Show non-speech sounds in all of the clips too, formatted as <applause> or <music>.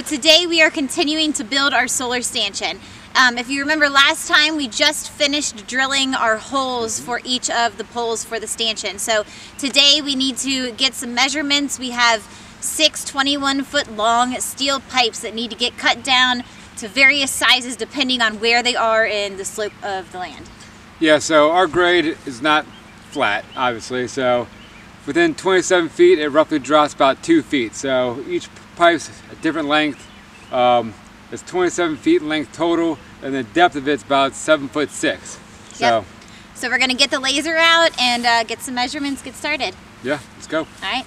So today we are continuing to build our solar stanchion. Um, if you remember last time, we just finished drilling our holes for each of the poles for the stanchion. So today we need to get some measurements. We have six 21 foot long steel pipes that need to get cut down to various sizes depending on where they are in the slope of the land. Yeah, so our grade is not flat, obviously, so within 27 feet it roughly drops about two feet. So each pipe's a different length. Um, it's 27 feet in length total, and the depth of it's about seven foot six. So, yep. so we're gonna get the laser out and uh, get some measurements, get started. Yeah, let's go. All right.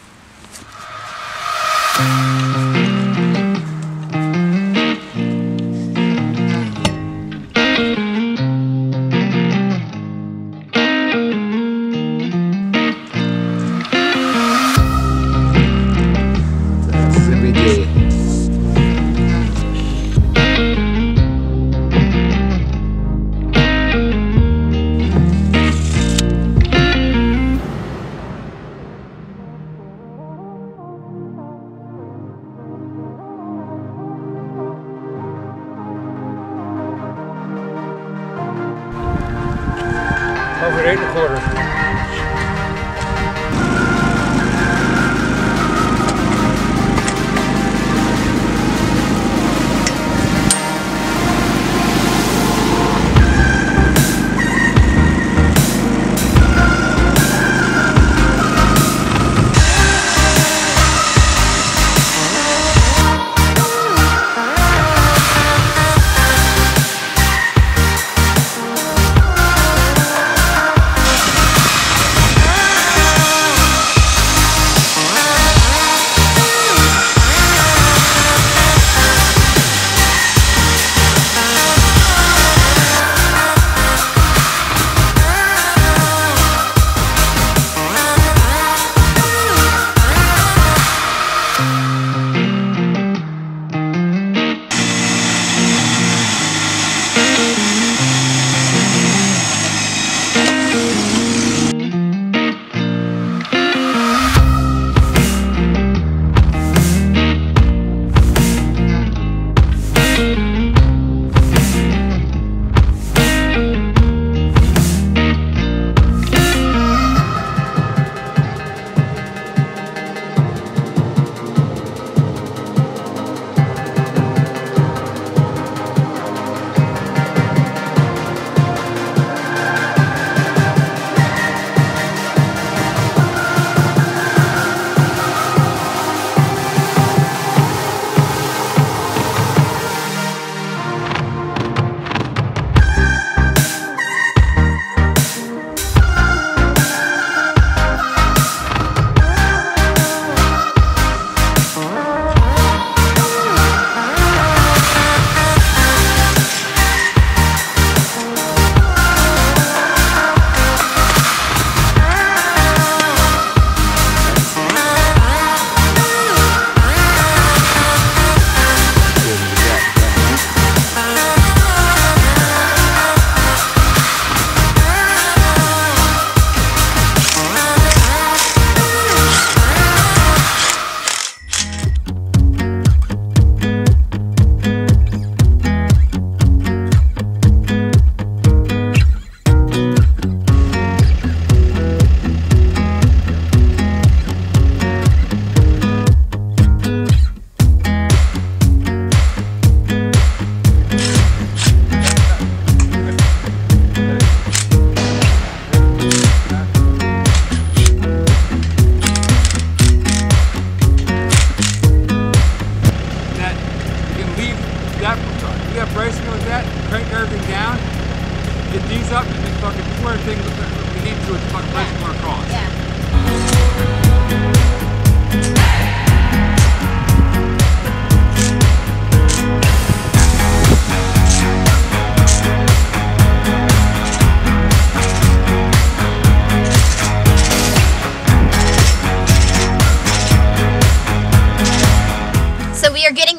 Quarter.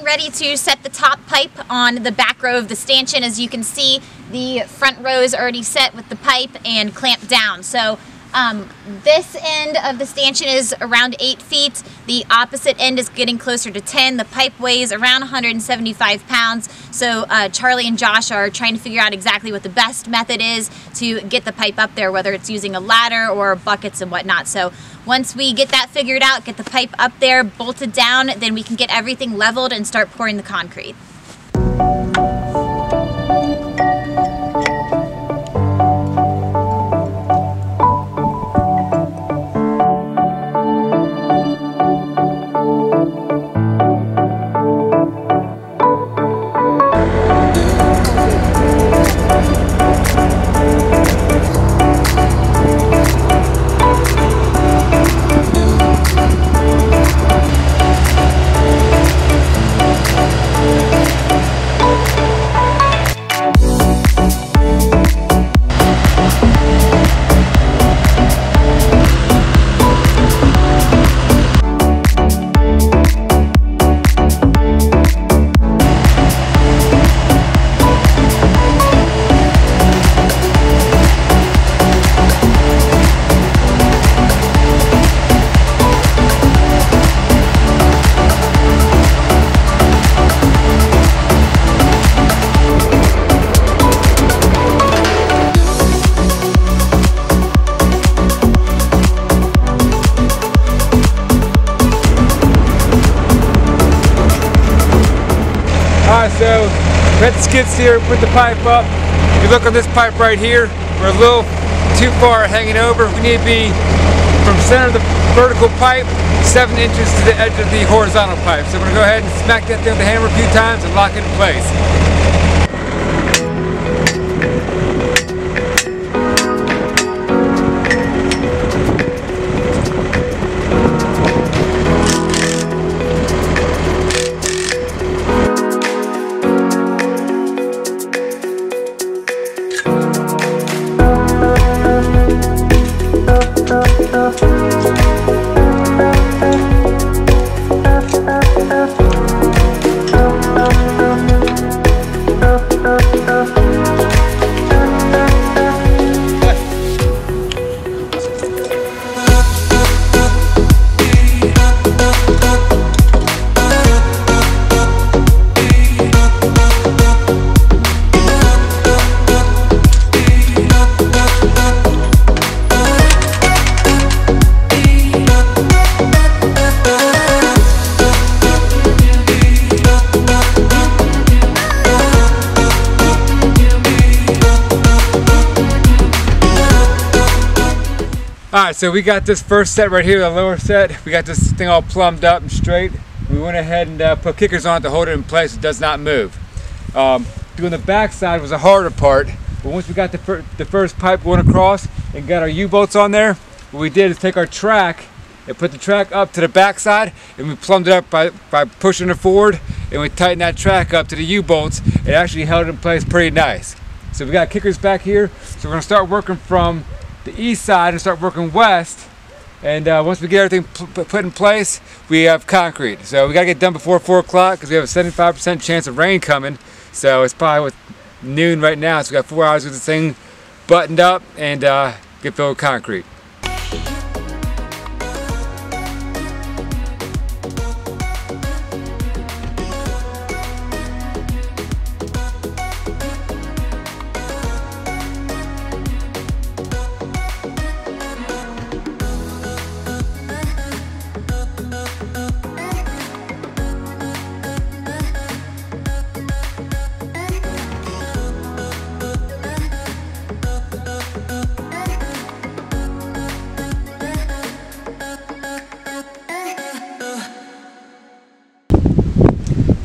Ready to set the top pipe on the back row of the stanchion. As you can see, the front row is already set with the pipe and clamped down. So Um, this end of the stanchion is around 8 feet. The opposite end is getting closer to 10. The pipe weighs around 175 pounds. So uh, Charlie and Josh are trying to figure out exactly what the best method is to get the pipe up there, whether it's using a ladder or buckets and whatnot. So once we get that figured out, get the pipe up there, bolted down, then we can get everything leveled and start pouring the concrete. Had the steer, put the pipe up. If you look on this pipe right here, we're a little too far hanging over. We need to be from center of the vertical pipe, seven inches to the edge of the horizontal pipe. So we're gonna go ahead and smack that thing with the hammer a few times and lock it in place. So we got this first set right here, the lower set. We got this thing all plumbed up and straight. We went ahead and uh, put kickers on it to hold it in place it does not move. Um, doing the back side was a harder part, but once we got the, fir the first pipe going across and got our U-bolts on there, what we did is take our track and put the track up to the back side and we plumbed it up by, by pushing it forward and we tightened that track up to the U-bolts. It actually held it in place pretty nice. So we got kickers back here, so we're gonna start working from the east side and start working west. And uh, once we get everything put in place, we have concrete. So we gotta get done before four o'clock because we have a 75% chance of rain coming. So it's probably with noon right now. So we got four hours with this thing buttoned up and uh, get filled with concrete.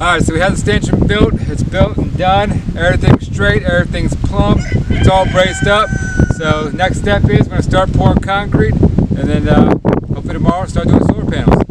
Alright, so we have the stanchion built. It's built and done. Everything's straight, everything's plumb. It's all braced up. So next step is we're to start pouring concrete and then uh, hopefully tomorrow start doing solar panels.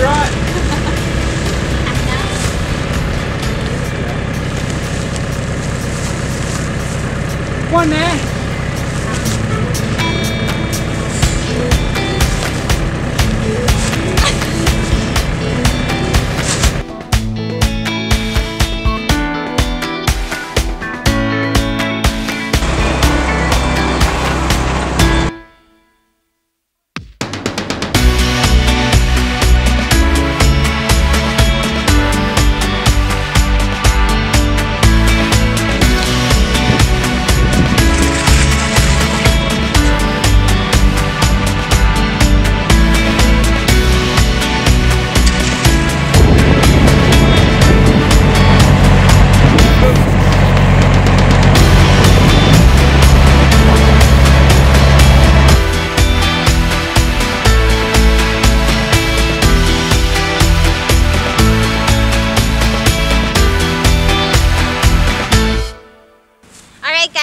Oh, I brought. One there.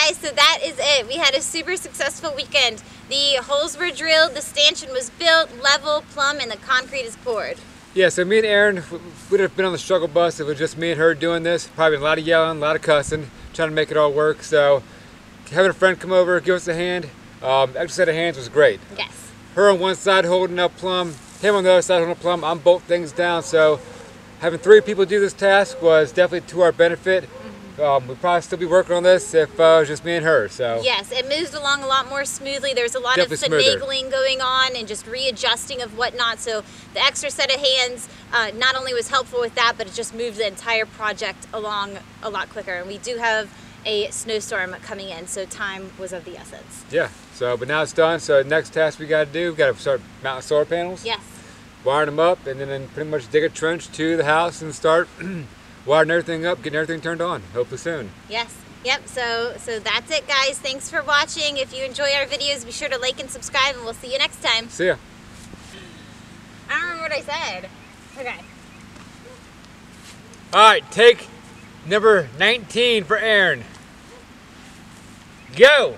Guys, so that is it. We had a super successful weekend. The holes were drilled, the stanchion was built, level, plumb, and the concrete is poured. Yeah, so me and Erin would have been on the struggle bus if it was just me and her doing this. Probably a lot of yelling, a lot of cussing, trying to make it all work. So having a friend come over, give us a hand, um, extra set of hands was great. Yes. Her on one side holding up plumb, him on the other side holding up plumb. I'm both things down. So having three people do this task was definitely to our benefit. Um, we'd probably still be working on this if uh, it was just me and her. So Yes, it moved along a lot more smoothly. There was a lot Definitely of finagling going on and just readjusting of whatnot. So the extra set of hands uh, not only was helpful with that, but it just moved the entire project along a lot quicker. And we do have a snowstorm coming in, so time was of the essence. yeah. So but now it's done. So next task we got to do, we got to start mounting solar panels. Yes. wiring them up, and then pretty much dig a trench to the house and start <clears throat> wiring everything up, getting everything turned on. Hopefully soon. Yes. Yep. So so that's it, guys. Thanks for watching. If you enjoy our videos, be sure to like and subscribe, and we'll see you next time. See ya. I don't remember what I said. Okay. All right, take number 19 for Aaron. Go,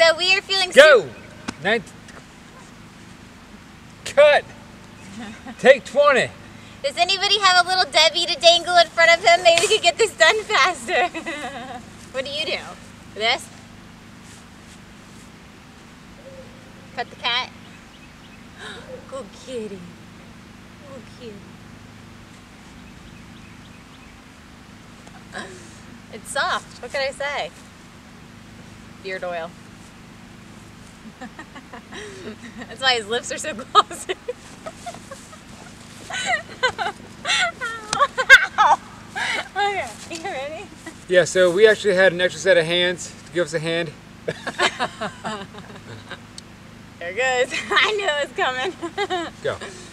So we are feeling go. Nine. Cut. <laughs> Take 20. Does anybody have a little Debbie to dangle in front of him? Maybe we could get this done faster. <laughs> what do you do? This? Cut the cat? Good kitty. Good kitty. It's soft. What can I say? Beard oil. <laughs> That's why his lips are so glossy. <laughs> okay, you ready? Yeah, so we actually had an extra set of hands to give us a hand. There it goes. I knew it was coming. Go. <laughs>